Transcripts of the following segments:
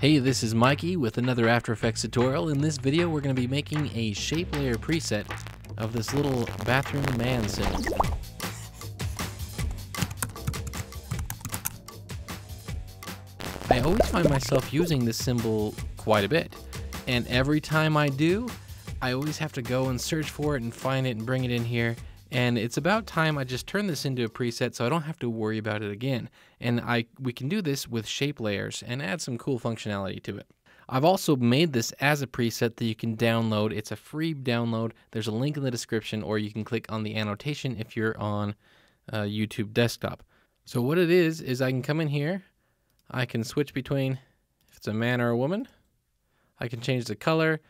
Hey, this is Mikey with another After Effects tutorial. In this video, we're going to be making a shape layer preset of this little bathroom man symbol. I always find myself using this symbol quite a bit, and every time I do, I always have to go and search for it and find it and bring it in here. And it's about time I just turn this into a preset so I don't have to worry about it again. And I we can do this with shape layers and add some cool functionality to it. I've also made this as a preset that you can download. It's a free download. There's a link in the description or you can click on the annotation if you're on uh, YouTube desktop. So what it is, is I can come in here. I can switch between if it's a man or a woman. I can change the color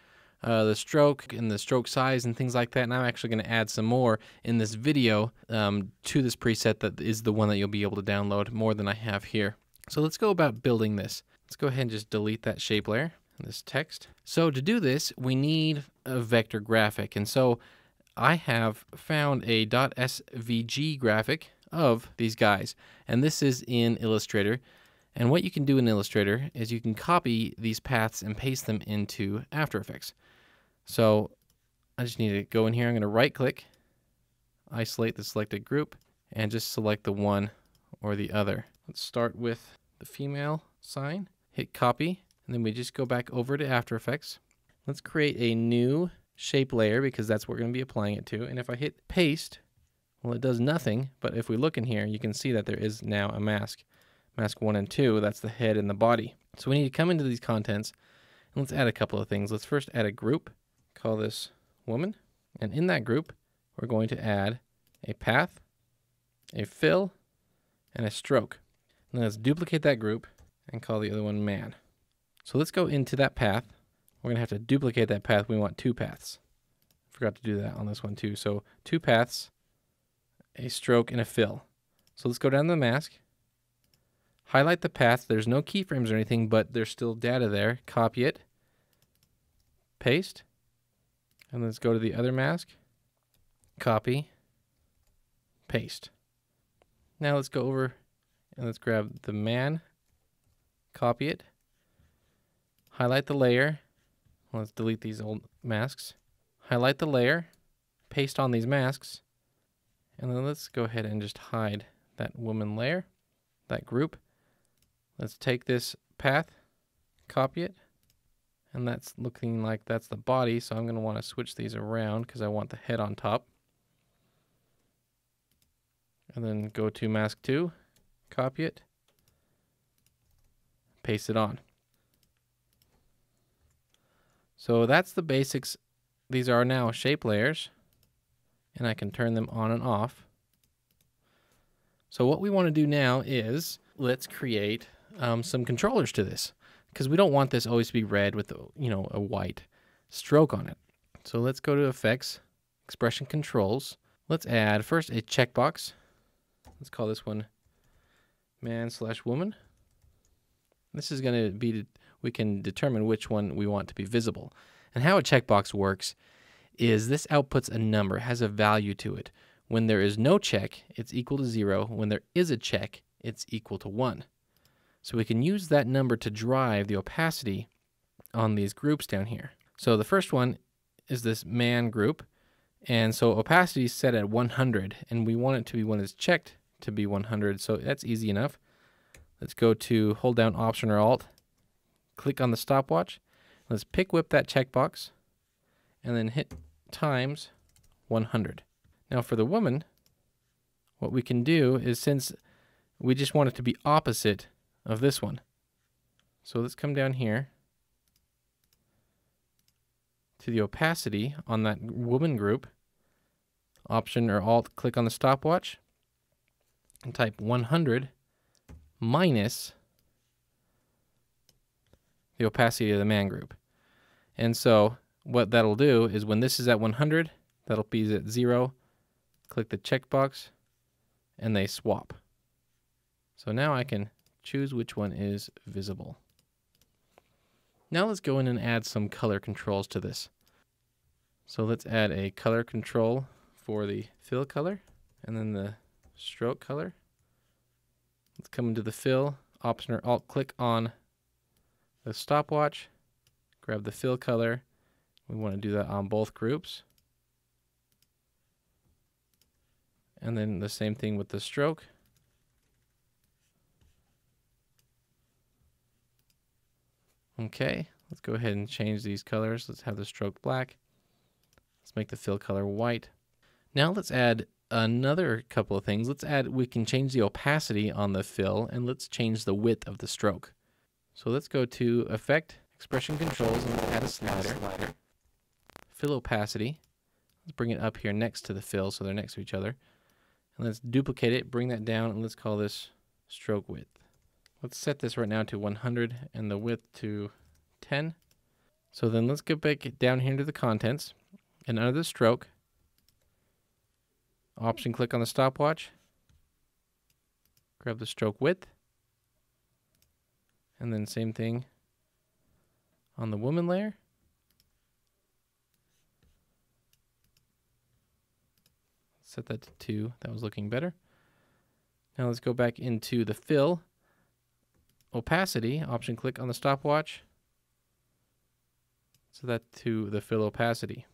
uh, the stroke and the stroke size and things like that. And I'm actually going to add some more in this video um, to this preset that is the one that you'll be able to download more than I have here. So let's go about building this. Let's go ahead and just delete that shape layer and this text. So to do this, we need a vector graphic. And so I have found a .svg graphic of these guys. And this is in Illustrator. And what you can do in Illustrator is you can copy these paths and paste them into After Effects. So I just need to go in here. I'm going to right click, isolate the selected group, and just select the one or the other. Let's start with the female sign, hit copy, and then we just go back over to After Effects. Let's create a new shape layer because that's what we're going to be applying it to. And if I hit paste, well, it does nothing. But if we look in here, you can see that there is now a mask. Mask one and two, that's the head and the body. So we need to come into these contents and let's add a couple of things. Let's first add a group call this woman. And in that group, we're going to add a path, a fill, and a stroke. And let's duplicate that group and call the other one man. So let's go into that path. We're going to have to duplicate that path. We want two paths. Forgot to do that on this one too. So two paths, a stroke, and a fill. So let's go down to the mask, highlight the path. There's no keyframes or anything, but there's still data there. Copy it, paste, and let's go to the other mask, copy, paste. Now let's go over and let's grab the man, copy it, highlight the layer. Let's delete these old masks. Highlight the layer, paste on these masks, and then let's go ahead and just hide that woman layer, that group. Let's take this path, copy it, and that's looking like that's the body so I'm going to want to switch these around because I want the head on top. And then go to mask 2 copy it paste it on. So that's the basics. These are now shape layers and I can turn them on and off. So what we want to do now is let's create um, some controllers to this because we don't want this always to be red with, you know, a white stroke on it. So let's go to Effects, Expression Controls. Let's add first a checkbox. Let's call this one man slash woman. This is going to be, we can determine which one we want to be visible. And how a checkbox works is this outputs a number, has a value to it. When there is no check, it's equal to zero. When there is a check, it's equal to one. So we can use that number to drive the opacity on these groups down here. So the first one is this man group. And so opacity is set at 100 and we want it to be when it's checked to be 100. So that's easy enough. Let's go to hold down option or alt, click on the stopwatch. Let's pick whip that checkbox and then hit times 100. Now for the woman, what we can do is since we just want it to be opposite of this one. So let's come down here to the opacity on that woman group. Option or Alt, click on the stopwatch and type 100 minus the opacity of the man group. And so what that'll do is when this is at 100, that'll be at 0. Click the checkbox and they swap. So now I can choose which one is visible. Now let's go in and add some color controls to this. So let's add a color control for the fill color and then the stroke color. Let's come into the fill option or alt click on the stopwatch, grab the fill color. We want to do that on both groups. And then the same thing with the stroke. Okay, let's go ahead and change these colors. Let's have the stroke black. Let's make the fill color white. Now let's add another couple of things. Let's add, we can change the opacity on the fill and let's change the width of the stroke. So let's go to Effect, Expression Controls, and add a slider. Fill opacity. Let's bring it up here next to the fill so they're next to each other. And let's duplicate it, bring that down, and let's call this stroke width. Let's set this right now to 100 and the width to 10. So then let's get back down here to the contents and under the stroke, option click on the stopwatch, grab the stroke width, and then same thing on the woman layer. Set that to 2. That was looking better. Now let's go back into the fill. Opacity, option click on the stopwatch. So that to the fill opacity.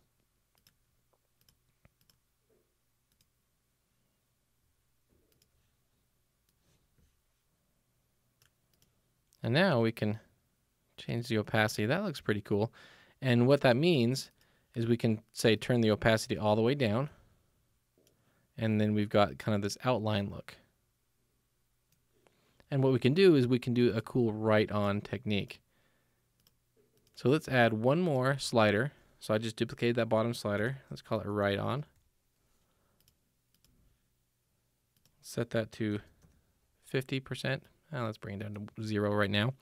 And now we can change the opacity. That looks pretty cool. And what that means is we can say turn the opacity all the way down and then we've got kind of this outline look. And what we can do is we can do a cool write on technique. So let's add one more slider. So I just duplicated that bottom slider. Let's call it write on. Set that to 50%. Now ah, let's bring it down to zero right now.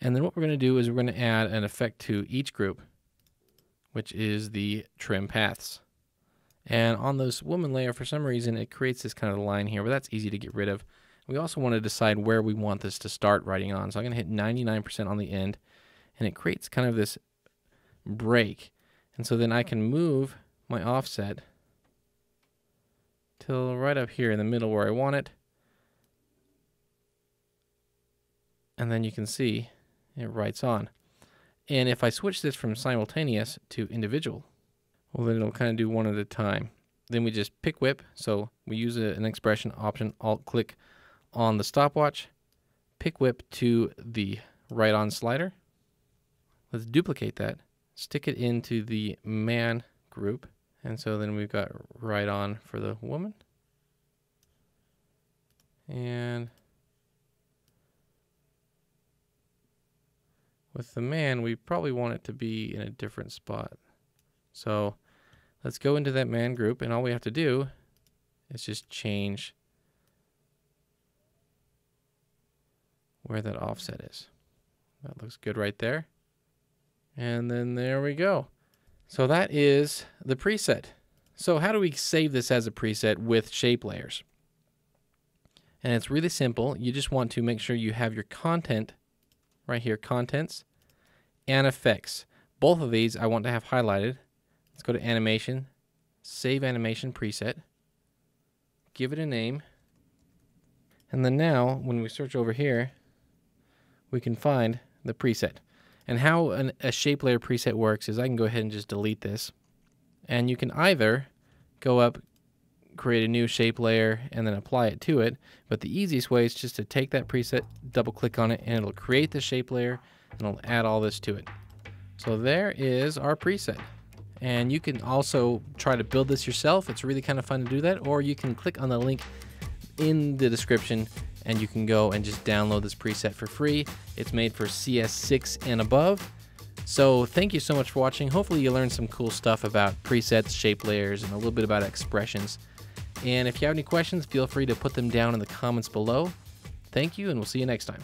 And then what we're going to do is we're going to add an effect to each group, which is the trim paths. And on this woman layer, for some reason, it creates this kind of line here, but that's easy to get rid of. We also want to decide where we want this to start writing on. So I'm going to hit 99% on the end, and it creates kind of this break. And so then I can move my offset till right up here in the middle where I want it. And then you can see it writes on. And if I switch this from simultaneous to individual, well, then it'll kind of do one at a time. Then we just pick whip. So we use a, an expression option, alt click on the stopwatch, pick whip to the write on slider. Let's duplicate that, stick it into the man group. And so then we've got write on for the woman. And with the man, we probably want it to be in a different spot. So let's go into that man group and all we have to do is just change where that offset is. That looks good right there. And then there we go. So that is the preset. So how do we save this as a preset with shape layers? And it's really simple. You just want to make sure you have your content right here, contents and effects. Both of these I want to have highlighted Let's go to animation, save animation preset, give it a name, and then now when we search over here, we can find the preset. And how an, a shape layer preset works is I can go ahead and just delete this. And you can either go up, create a new shape layer, and then apply it to it. But the easiest way is just to take that preset, double click on it, and it'll create the shape layer, and it'll add all this to it. So there is our preset. And you can also try to build this yourself. It's really kind of fun to do that. Or you can click on the link in the description and you can go and just download this preset for free. It's made for CS6 and above. So thank you so much for watching. Hopefully you learned some cool stuff about presets, shape layers, and a little bit about expressions. And if you have any questions, feel free to put them down in the comments below. Thank you, and we'll see you next time.